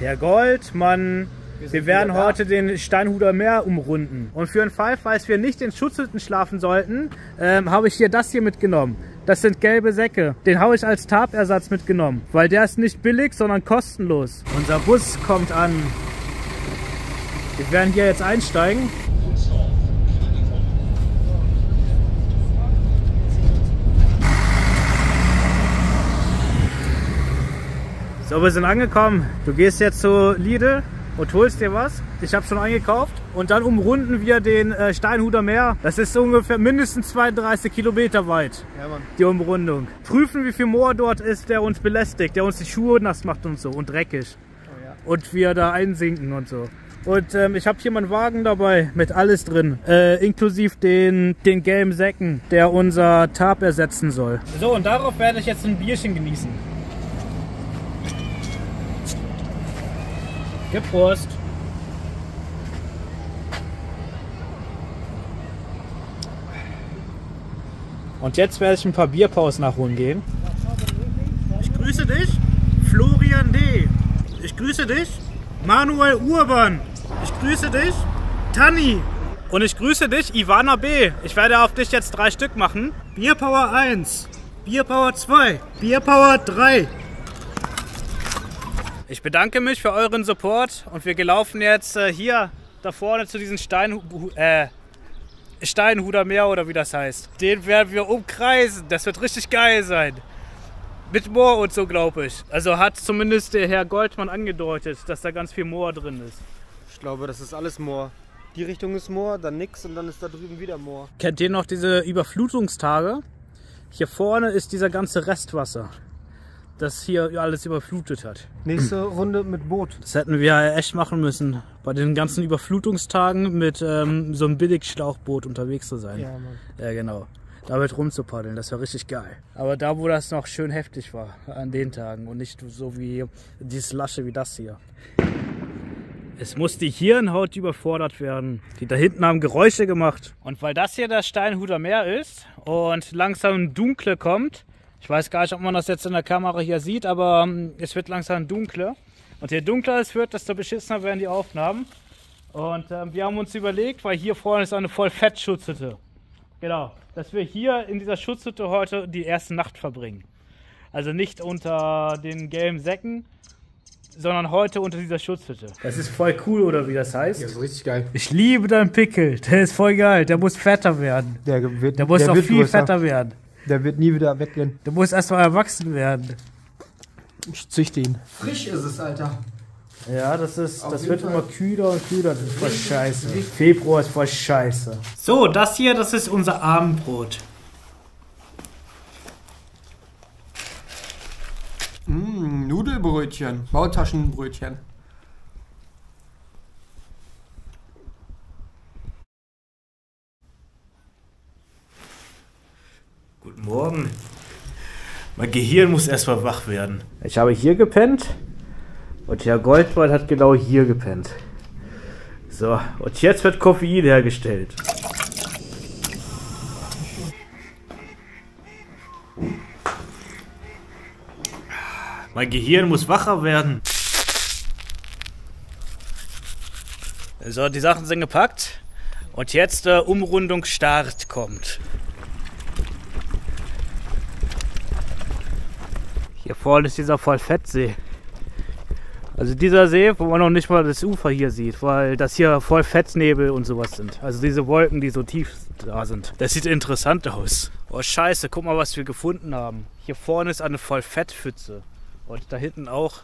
Herr Goldmann, wir, sind werden heute den Steinhuder Meer umrunden. Und für den Fall, falls wir nicht in Schutzhütten schlafen sollten, ähm, habe ich hier das hier mitgenommen. Das sind gelbe Säcke. Den habe ich als Tarpersatz mitgenommen, weil der ist nicht billig, sondern kostenlos. Unser Bus kommt an. Wir werden hier jetzt einsteigen. So, wir sind angekommen. Du gehst jetzt zu Lidl und holst dir was. Ich habe schon eingekauft. Und dann umrunden wir den äh, Steinhuder Meer. Das ist ungefähr mindestens 32 Kilometer weit, Ja, Mann. die Umrundung. Prüfen, wie viel Moor dort ist, der uns belästigt, der uns die Schuhe nass macht und so und dreckig. Oh, ja. Und wir da einsinken und so. Und ähm, ich habe hier meinen Wagen dabei mit alles drin, äh, inklusive den, den gelben Säcken, der unser Tarp ersetzen soll. So, und darauf werde ich jetzt ein Bierchen genießen. Gib Prost. Und jetzt werde ich ein paar Bierpausen nachholen gehen. Ich grüße dich, Florian D. Ich grüße dich, Manuel Urban. Ich grüße dich, Tanni. Und ich grüße dich, Ivana B. Ich werde auf dich jetzt drei Stück machen. Bierpower 1, Bierpower 2, Bierpower 3. Ich bedanke mich für euren Support und wir gelaufen jetzt äh, hier da vorne zu diesem Stein, äh, Steinhuder Meer oder wie das heißt. Den werden wir umkreisen. Das wird richtig geil sein. Mit Moor und so, glaube ich. Also hat zumindest der Herr Goldmann angedeutet, dass da ganz viel Moor drin ist. Ich glaube, das ist alles Moor. Die Richtung ist Moor, dann nix und dann ist da drüben wieder Moor. Kennt ihr noch diese Überflutungstage? Hier vorne ist dieser ganze Restwasser, das hier alles überflutet hat. Nächste Runde mit Boot. Das hätten wir echt machen müssen, bei den ganzen Überflutungstagen mit ähm, so einem Billigschlauchboot unterwegs zu sein. Ja, Mann. Ja, genau. Damit rumzupaddeln, das war richtig geil. Aber da, wo das noch schön heftig war, an den Tagen und nicht so wie die Slasche wie das hier. Es muss die Hirnhaut überfordert werden. Die da hinten haben Geräusche gemacht. Und weil das hier das Steinhuder Meer ist und langsam dunkle kommt, ich weiß gar nicht, ob man das jetzt in der Kamera hier sieht, aber ähm, es wird langsam dunkler. Und je dunkler es wird, desto beschissener werden die Aufnahmen. Und ähm, wir haben uns überlegt, weil hier vorne ist eine Vollfettschutzhütte. Genau, dass wir hier in dieser Schutzhütte heute die erste Nacht verbringen. Also nicht unter den gelben Säcken, sondern heute unter dieser Schutzhütte. Das ist voll cool, oder wie das heißt? ist richtig geil. Ich liebe deinen Pickel, der ist voll geil. Der muss fetter werden. Der wird, Der muss der noch wird viel größer. fetter werden. Der wird nie wieder weggehen. Der muss erstmal erwachsen werden. Ich züchte ihn. Frisch ist es, Alter. Ja, das ist, Auf das wird Fall. immer kühler und kühler. Das ist voll scheiße. Februar ist voll scheiße. So, das hier, das ist unser Abendbrot. Mm, Nudelbrötchen. Maultaschenbrötchen. Guten Morgen. Mein Gehirn muss erstmal wach werden. Ich habe hier gepennt und Herr Goldwald hat genau hier gepennt. So, und jetzt wird Koffein hergestellt. Mein Gehirn muss wacher werden. So, die Sachen sind gepackt. Und jetzt der Umrundungsstart kommt. Vorne ist dieser Vollfettsee. Also dieser See, wo man noch nicht mal das Ufer hier sieht, weil das hier voll Fettnebel und sowas sind. Also diese Wolken, die so tief da sind. Das sieht interessant aus. Oh scheiße, guck mal, was wir gefunden haben. Hier vorne ist eine Vollfettpfütze. Und da hinten auch.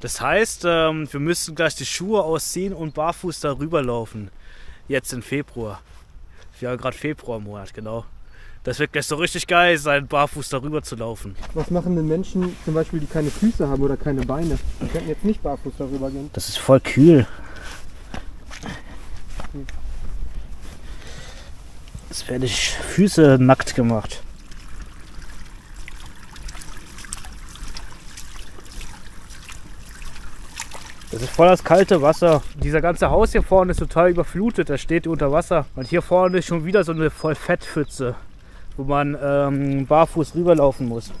Das heißt, ähm, wir müssen gleich die Schuhe ausziehen und barfuß darüber laufen. Jetzt im Februar. Ja, gerade Februarmonat, genau. Das wird gleich so richtig geil sein, barfuß darüber zu laufen. Was machen denn Menschen zum Beispiel, die keine Füße haben oder keine Beine? Die könnten jetzt nicht barfuß darüber gehen. Das ist voll kühl. Jetzt werde ich Füße nackt gemacht. Das ist voll das kalte Wasser. Dieser ganze Haus hier vorne ist total überflutet. Das steht unter Wasser. Und hier vorne ist schon wieder so eine voll Fettpfütze, wo man ähm, barfuß rüberlaufen muss.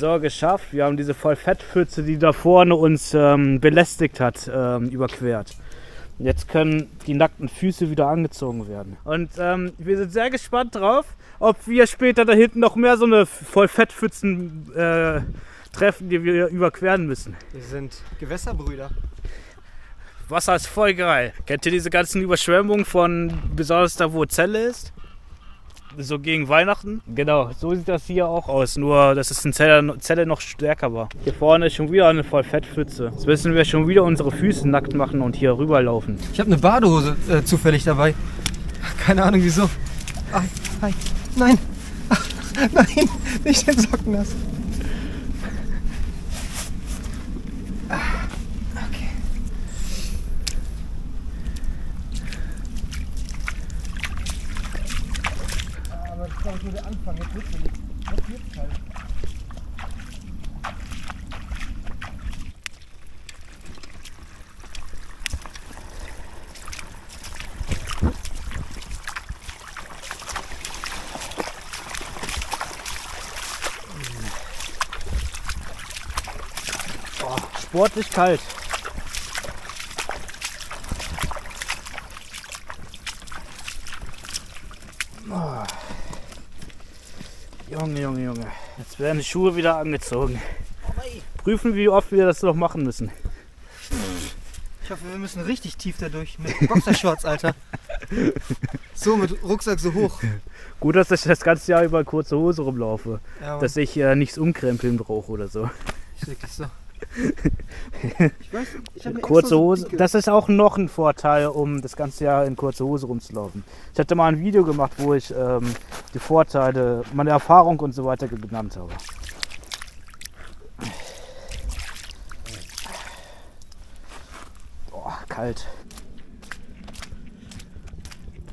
So, geschafft. Wir haben diese Vollfettpfütze, die da vorne uns ähm, belästigt hat, ähm, überquert. Jetzt können die nackten Füße wieder angezogen werden. Und ähm, wir sind sehr gespannt drauf, ob wir später da hinten noch mehr so eine Vollfettpfützen äh, treffen, die wir überqueren müssen. Wir sind Gewässerbrüder. Wasser ist voll geil. Kennt ihr diese ganzen Überschwemmungen von besonders da, wo Zelle ist? So gegen Weihnachten? Genau, so sieht das hier auch aus. Nur, dass es in Zelle, Zelle noch stärker war. Hier vorne ist schon wieder eine Vollfettpfütze. Jetzt müssen wir schon wieder unsere Füße nackt machen und hier rüberlaufen. Ich habe eine Badehose äh, zufällig dabei. Keine Ahnung wieso. Ah, hi. Nein. Ach, nein, nicht den Socken nass. Ah, Okay. Aber das ist glaube ich nur der Anfang. Jetzt wird's nicht. Jetzt wird's kalt. Sportlich kalt. Oh. Junge, Junge, Junge. Jetzt werden die Schuhe wieder angezogen. Prüfen, wie oft wir das noch machen müssen. Ich hoffe, wir müssen richtig tief da durch. Mit Boxershorts, Alter. So, mit Rucksack so hoch. Gut, dass ich das ganze Jahr über kurze Hose rumlaufe. Ja. Dass ich äh, nichts umkrempeln brauche oder so. ist wirklich so. Ich weiß, ich Kurze so Hose, dicke- das ist auch noch ein Vorteil, um das ganze Jahr in kurze Hose rumzulaufen. Ich hatte mal ein Video gemacht, wo ich ähm, die Vorteile, meine Erfahrung und so weiter genannt habe. Boah, kalt.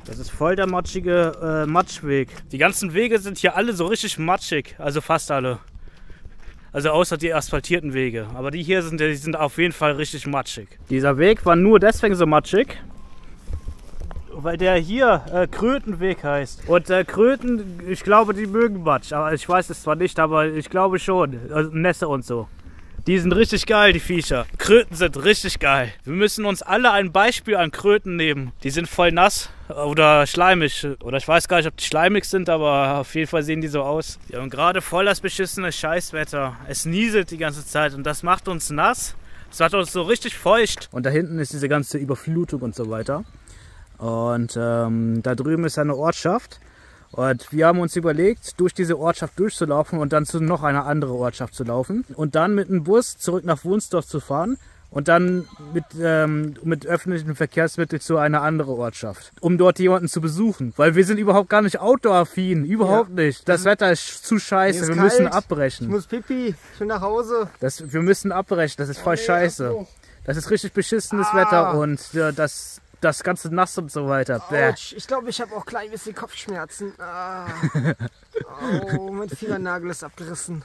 Das ist voll der matschige äh, Matschweg. Die ganzen Wege sind hier alle so richtig matschig, also fast alle. Also außer die asphaltierten Wege. Aber die hier sind, die sind auf jeden Fall richtig matschig. Dieser Weg war nur deswegen so matschig, weil der hier äh, Krötenweg heißt. Und äh, Kröten, ich glaube, die mögen Matsch. Aber ich weiß es zwar nicht, aber ich glaube schon. Also Nässe und so. Die sind richtig geil, die Viecher. Kröten sind richtig geil. Wir müssen uns alle ein Beispiel an Kröten nehmen. Die sind voll nass oder schleimig. Oder ich weiß gar nicht, ob die schleimig sind, aber auf jeden Fall sehen die so aus. Wir haben gerade voll das beschissene Scheißwetter. Es nieselt die ganze Zeit und das macht uns nass. Das macht uns so richtig feucht. Und da hinten ist diese ganze Überflutung und so weiter. Und ähm, da drüben ist eine Ortschaft. Und wir haben uns überlegt, durch diese Ortschaft durchzulaufen und dann zu noch einer anderen Ortschaft zu laufen. Und dann mit dem Bus zurück nach Wunsdorf zu fahren. Und dann mit, ähm, mit öffentlichen Verkehrsmitteln zu einer anderen Ortschaft, um dort jemanden zu besuchen. Weil wir sind überhaupt gar nicht outdoor-affin, überhaupt nicht. Das Wetter ist zu scheiße, Mir wir ist müssen kalt. Ich abbrechen. muss pipi. Ich will nach Hause. Das, wir müssen abbrechen, das ist voll nee, scheiße. Das ist richtig beschissenes Ah. Wetter und äh, das, das ganze nass und so weiter. Autsch. Ich glaube, ich habe auch klein bisschen Kopfschmerzen. Ah. Oh, mein Fingernagel ist abgerissen.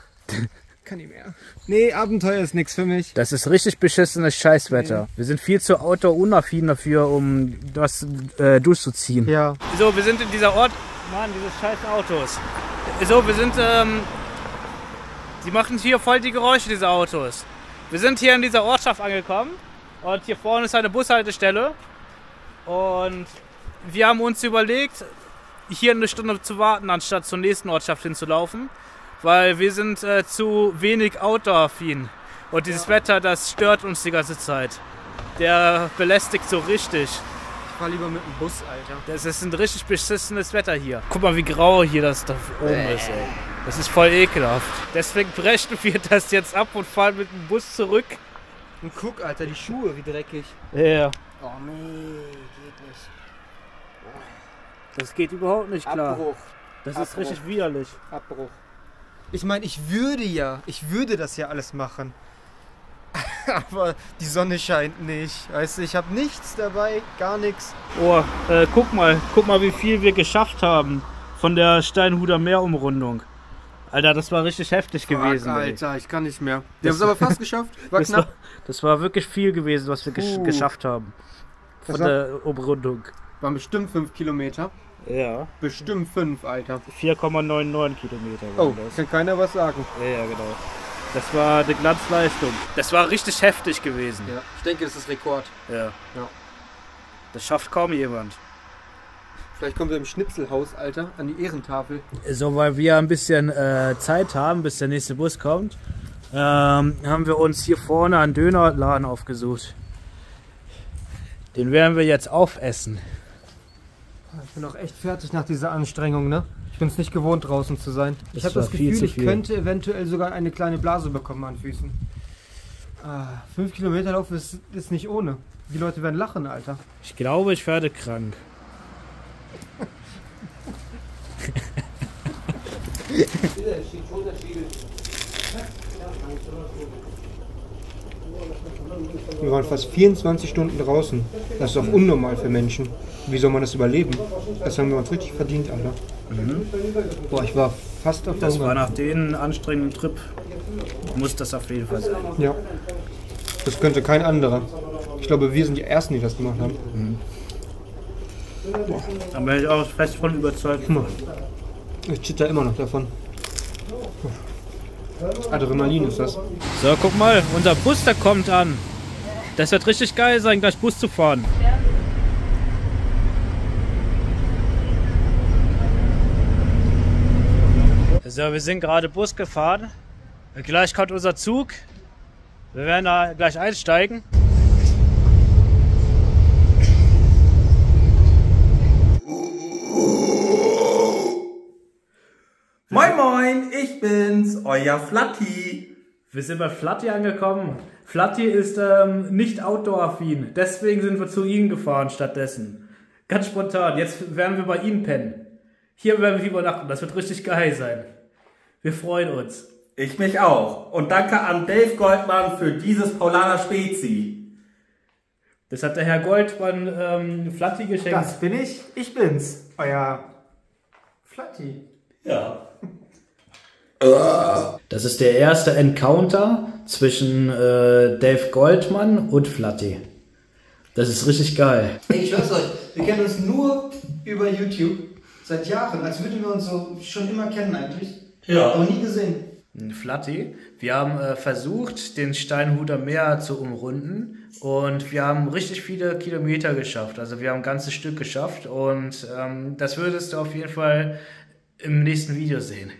Kann nicht mehr. Nee, Abenteuer ist nichts für mich. Das ist richtig beschissenes Scheißwetter. Wir sind viel zu outdoor-unaffin dafür, um das äh, durchzuziehen. Ja. So, wir sind in dieser Ort. Mann, diese scheiß Autos. So, wir sind. Ähm, die machen hier voll die Geräusche, diese Autos. Wir sind hier in dieser Ortschaft angekommen. Und hier vorne ist eine Bushaltestelle. Und wir haben uns überlegt, hier eine Stunde zu warten, anstatt zur nächsten Ortschaft hinzulaufen. Weil wir sind äh, zu wenig outdoor-affin. Und dieses Wetter, das stört uns die ganze Zeit. Der belästigt so richtig. Ich fahr lieber mit dem Bus, Alter. Das ist ein richtig beschissenes Wetter hier. Guck mal, wie grau hier das da oben ist, ey. Das ist voll ekelhaft. Deswegen brechen wir das jetzt ab und fahren mit dem Bus zurück. Und guck, Alter, die Schuhe, wie dreckig. Ja, Oh nee, geht nicht. das geht überhaupt nicht klar. Abbruch. Das ist Abbruch. richtig widerlich. Abbruch. Ich meine, ich würde ja, ich würde das ja alles machen. Aber die Sonne scheint nicht. Weißt du, ich habe nichts dabei, gar nichts. Oh, äh, guck mal, guck mal, wie viel wir geschafft haben von der Steinhuder Meerumrundung. Alter, das war richtig heftig gewesen. Fuck, ey. Alter, ich kann nicht mehr. Wir haben es aber fast geschafft. War Das war, knapp. das war wirklich viel gewesen, was wir gesch geschafft haben. Von war- der Umrundung. Waren bestimmt fünf Kilometer. Ja. Bestimmt fünf, Alter. 4,99 Kilometer. Oh, das. kann keiner was sagen. Ja, ja, genau. Das war eine Glanzleistung. Das war richtig heftig gewesen. Ja, ich denke, das ist Rekord. Ja. Ja. Das schafft kaum jemand. Vielleicht kommen wir im Schnitzelhaus, Alter, an die Ehrentafel. So, weil wir ein bisschen äh, Zeit haben, bis der nächste Bus kommt, ähm, haben wir uns hier vorne einen Dönerladen aufgesucht. Den werden wir jetzt aufessen. Ich bin auch echt fertig nach dieser Anstrengung, ne? Ich bin es nicht gewohnt, draußen zu sein. Ich habe das Gefühl, ich könnte eventuell sogar eine kleine Blase bekommen an Füßen. Ah, fünf Kilometer laufen ist, ist nicht ohne. Die Leute werden lachen, Alter. Ich glaube, ich werde krank. Wir waren fast 24 Stunden draußen. Das ist doch unnormal für Menschen. Wie soll man das überleben? Das haben wir uns richtig verdient, Alter. Boah, ich war fast auf der Das war nach dem anstrengenden Trip. Muss das auf jeden Fall sein. Ja. Das könnte kein anderer. Ich glaube, wir sind die Ersten, die das gemacht haben. Da bin ich auch fest von überzeugt. Mal. Ich zitter immer noch davon. Adrenalin ist das. So, guck mal, unser Bus, der kommt an. Das wird richtig geil sein, gleich Bus zu fahren. So, wir sind gerade Bus gefahren. Gleich kommt unser Zug. Wir werden da gleich einsteigen. Ich bin's, euer Flatti. Wir sind bei Flatti angekommen. Flatti ist ähm, nicht outdoor-affin. Deswegen sind wir zu Ihnen gefahren stattdessen. Ganz spontan. Jetzt werden wir bei Ihnen pennen. Hier werden wir übernachten. Das wird richtig geil sein. Wir freuen uns. Ich mich auch. Und danke an Dave Goldmann für dieses Paulaner Spezi. Das hat der Herr Goldmann ähm, Flatti geschenkt. Das bin ich. Ich bin's. Euer Flatti. Ja. Das ist der erste Encounter zwischen äh, Dave Goldmann und Flatti. Das ist richtig geil. Ich schwör's euch, wir kennen uns nur über YouTube seit Jahren, als würden wir uns so schon immer kennen eigentlich. Ja. Aber nie gesehen. Flatti. Wir haben äh, versucht, den Steinhuter Meer zu umrunden und wir haben richtig viele Kilometer geschafft. Also wir haben ein ganzes Stück geschafft und ähm, das würdest du auf jeden Fall im nächsten Video sehen.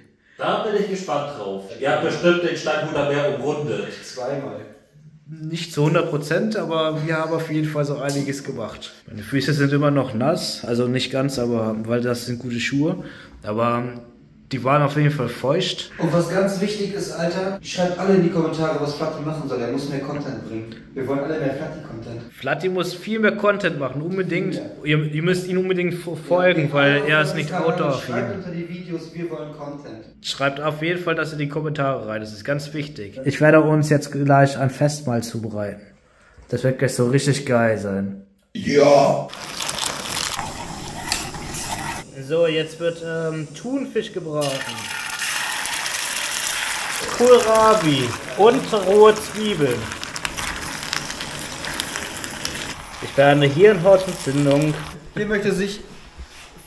Da bin ich gespannt drauf. Ihr habt bestimmt den Steinhuter Meer umrundet. Zweimal. Nicht zu 100 Prozent, aber wir haben auf jeden Fall so einiges gemacht. Meine Füße sind immer noch nass, also nicht ganz, aber weil das sind gute Schuhe. Aber die waren auf jeden Fall feucht. Und was ganz wichtig ist, Alter, schreibt alle in die Kommentare, was Flatti machen soll. Er muss mehr Content bringen. Wir wollen alle mehr Flatti-Content. Flatti muss viel mehr Content machen, unbedingt. Ihr, ihr müsst ihn unbedingt fo- folgen, weil er ist nicht Schreibt outdoor-affin. unter die Videos, wir wollen Content. Schreibt auf jeden Fall das in die Kommentare rein, das ist ganz wichtig. Ich werde uns jetzt gleich ein Festmahl zubereiten. Das wird gleich so richtig geil sein. Ja. So, jetzt wird ähm, Thunfisch gebraten. Kohlrabi und rohe Zwiebeln. Ich werde eine Hirnhautentzündung. Hier möchte sich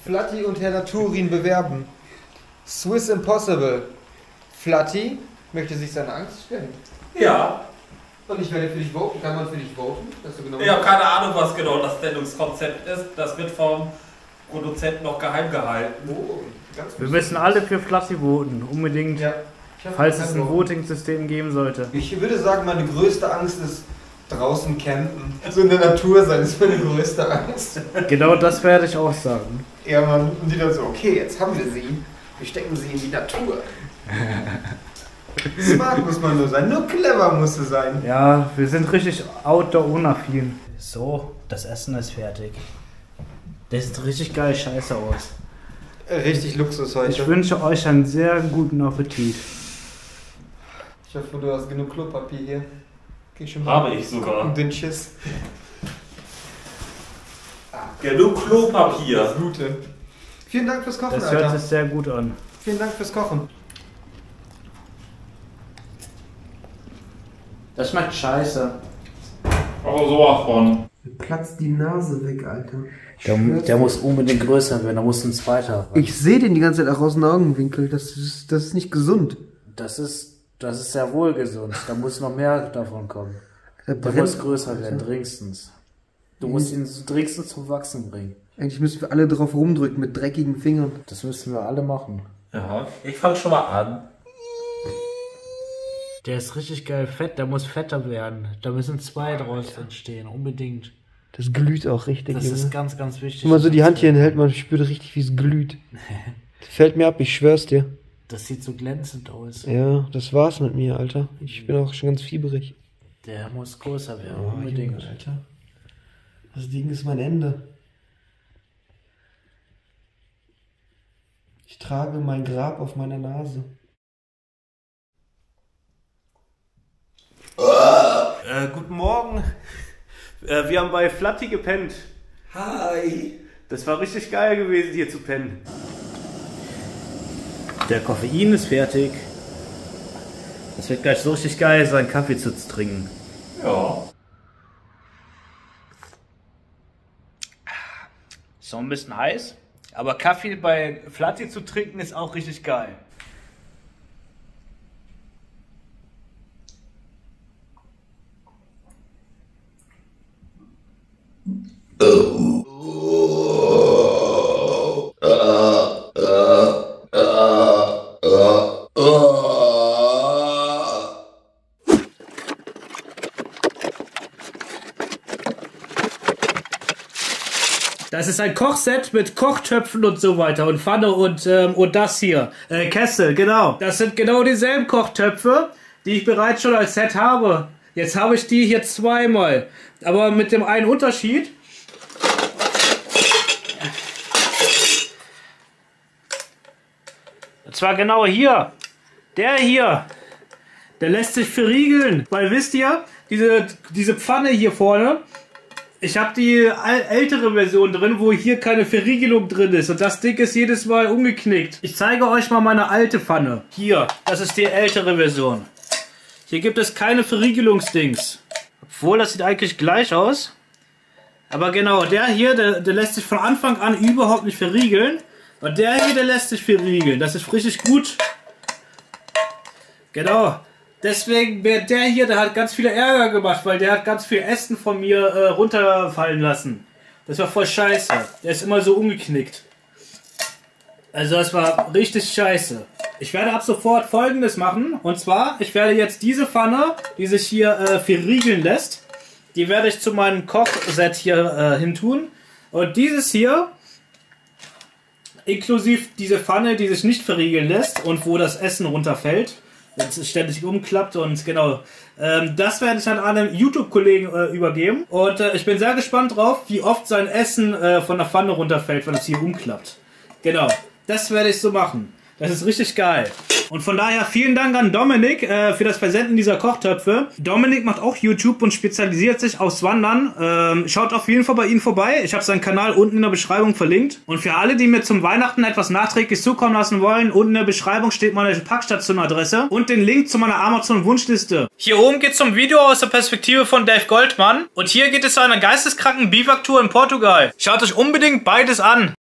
Flatti und Herr Naturin bewerben. Swiss Impossible. Flatti möchte sich seine Angst stellen. Ja. Und ich werde für dich voten. Kann man für dich voten? Dass du genau Ich habe keine Ahnung, was genau das Sendungskonzept ist. Das wird vom Produzenten noch geheim gehalten. Oh, ganz Wir müssen alle für Flatti voten, unbedingt, Ja. Falls es ein. Voting-System geben sollte. Ich würde sagen, meine größte Angst ist draußen campen. So in der Natur sein, ist meine größte Angst. Genau das werde ich auch sagen. Ja, Mann. Und die dann so, okay, jetzt haben wir sie. Wir stecken sie in die Natur. Smart muss man nur sein, nur clever muss es sein. Ja, wir sind richtig outdoor-unaffin. So, das Essen ist fertig. Das sieht richtig geil scheiße aus. Richtig Luxus heute. Ich wünsche euch einen sehr guten Appetit. Ich hoffe, du hast genug Klopapier hier. Geh schon mal. Habe ich sogar. Und den Schiss. Genug Klopapier. Gute. Vielen Dank fürs Kochen, Das hört Alter. sich sehr gut an. Vielen Dank fürs Kochen. Das schmeckt scheiße. Aber sowas von. Mir platzt die Nase weg, Alter. Der, der muss unbedingt größer werden, da muss ein zweiter. rein. Ich sehe den die ganze Zeit auch aus dem Augenwinkel. Das ist, das ist nicht gesund. Das ist, das ist sehr wohl gesund. Da muss noch mehr davon kommen. Der Der muss größer werden, dringstens. Du musst ihn dringstens zum Wachsen bringen. Eigentlich müssen wir alle drauf rumdrücken mit dreckigen Fingern. Das müssen wir alle machen. Ja, ich fange schon mal an. Der ist richtig geil fett, der muss fetter werden. Da müssen zwei draus entstehen, unbedingt. Das glüht auch richtig. Das Junge. ist ganz, ganz wichtig. Wenn man so die Hand hier hinhält, man spürt richtig, wie es glüht. Fällt mir ab, ich schwör's dir. Das sieht so glänzend aus. Ja, das war's mit mir, Alter. Ich bin auch schon ganz fieberig. Der muss größer werden, Oh, unbedingt. Junge, Alter. Das Ding ist mein Ende. Ich trage mein Grab auf meiner Nase. Äh, guten Morgen. Äh, wir haben bei Flatti gepennt. Hi. Das war richtig geil gewesen, hier zu pennen. Der Koffein ist fertig. Es wird gleich so richtig geil sein, Kaffee zu trinken. Ja. Ist noch ein bisschen heiß. Aber Kaffee bei Flatti zu trinken ist auch richtig geil. Ist ein Kochset mit Kochtöpfen und so weiter und Pfanne und, ähm, und das hier. Äh, Kessel, genau. Das sind genau dieselben Kochtöpfe, die ich bereits schon als Set habe. Jetzt habe ich die hier zweimal. Aber mit dem einen Unterschied. Und zwar genau hier. Der hier. Der lässt sich verriegeln. Weil wisst ihr, diese, diese Pfanne hier vorne, ich habe die ältere Version drin, wo hier keine Verriegelung drin ist. Und das Ding ist jedes Mal umgeknickt. Ich zeige euch mal meine alte Pfanne. Hier, das ist die ältere Version. Hier gibt es keine Verriegelungsdings. Obwohl, das sieht eigentlich gleich aus. Aber genau, der hier, der, der lässt sich von Anfang an überhaupt nicht verriegeln. Und der hier, der lässt sich verriegeln. Das ist richtig gut. Genau. Deswegen, wer der hier, der hat ganz viele Ärger gemacht, weil der hat ganz viel Essen von mir äh, runterfallen lassen. Das war voll scheiße. Der ist immer so umgeknickt. Also das war richtig scheiße. Ich werde ab sofort folgendes machen. Und zwar, ich werde jetzt diese Pfanne, die sich hier äh, verriegeln lässt, die werde ich zu meinem Kochset hier äh, hintun. Und dieses hier, inklusive diese Pfanne, die sich nicht verriegeln lässt und wo das Essen runterfällt, es ständig umklappt und genau, ähm, das werde ich an einen YouTube-Kollegen äh, übergeben. Und äh, ich bin sehr gespannt drauf, wie oft sein Essen äh, von der Pfanne runterfällt, wenn es hier umklappt. Genau, das werde ich so machen. Das ist richtig geil. Und von daher vielen Dank an Dominik äh, für das Versenden dieser Kochtöpfe. Dominik macht auch YouTube und spezialisiert sich aufs Wandern. Ähm, schaut auf jeden Fall bei ihm vorbei. Ich habe seinen Kanal unten in der Beschreibung verlinkt. Und für alle, die mir zum Weihnachten etwas nachträglich zukommen lassen wollen, unten in der Beschreibung steht meine Packstation-Adresse und den Link zu meiner Amazon-Wunschliste. Hier oben geht es zum Video aus der Perspektive von Dave Goldmann. Und hier geht es zu einer geisteskranken Biwak-Tour in Portugal. Schaut euch unbedingt beides an.